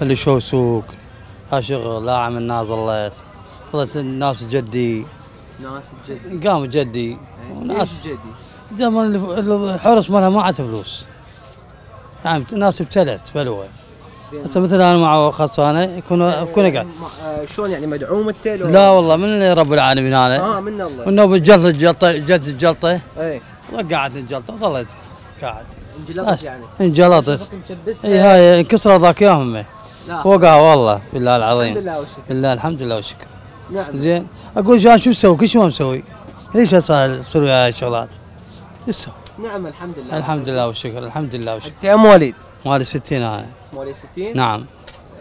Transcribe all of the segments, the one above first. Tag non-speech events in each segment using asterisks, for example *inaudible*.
فلشوا سوق؟ ها شغل لا عم الناس ظلت ظلت الناس جدي. ناس الجدي قام جدي. ليش وناس جدي؟ دائما الحرس مالها ما عاد فلوس. يعني الناس ابتلت بلوه هسه مثل أنا مع خلصانه يكون يكون قاعد. آه، شلون يعني مدعوم انت لا والله من رب العالمين أنا؟ آه من الله. إنه بالجلطه الجلطه جت الجلطه اي وقعت الجلطة ظلت قاعد. انجلطت يعني. انجلطت. شوفك مكبسها اي هاي انكسر ذاك يوم لا. فوقها والله بالله الحمد العظيم لله والشكر. بالله الحمد لله والشكر. نعم. زين أقول جان شو مسوي كل شيء ما مسوي. ليش صار تسوي هاي الشغلات شو تسوي؟ نعم الحمد لله. الحمد لله والشكر الحمد لله والشكر. أنت مواليد مالي 60 هاي. مواليد 60 نعم.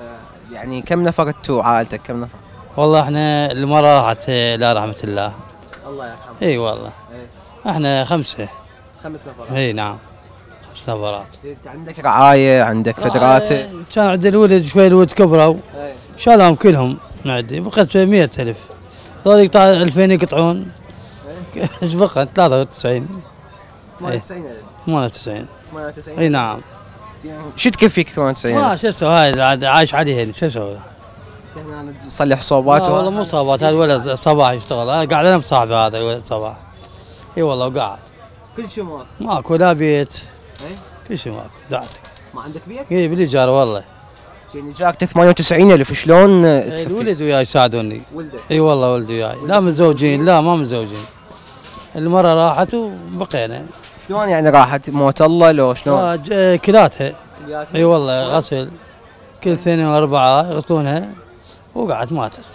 آه، يعني كم نفر أنتوا عائلتك؟ كم نفر؟ والله إحنا المرة راحت إلى رحمة الله. الله يرحمه إي والله. إيه. إحنا خمسة. خمس نفر إي نعم. انت عندك رعاية عندك فدراتي آه، كان عندي الولد شوي الولد كبروا. اي شالهم كلهم من عندي بقيت 100 ألف. هذول يقطع 2000 يقطعون. *laughs* إيش بقى 93 98 98 98 إي نعم. شو تكفيك 98 ما شو أسوي؟ هاي عايش عليهن شو أسوي؟ نصلح صوبات والله مو صابات هذا ولد صباح يشتغل. أنا قاعد أنا بصاحبي هذا الولد صباح. إي والله وقاعد. كل شيء ماك ماكو لا بيت. اي كل شيء ماكو قاعد ما عندك بيت؟ اي بالايجار والله. زين اجاك 98 الف شلون إي، تكفي؟ الولد وياي يساعدوني ولدك. إي والله ولدي وياي. لا متزوجين لا ما متزوجين. المرة راحت وبقينا. شلون يعني راحت؟ موت الله لو شلون؟ آه، ج- آه، كلاتها. إي والله غسل. كل اثنين وأربعة يغسلونها وقعدت ماتت.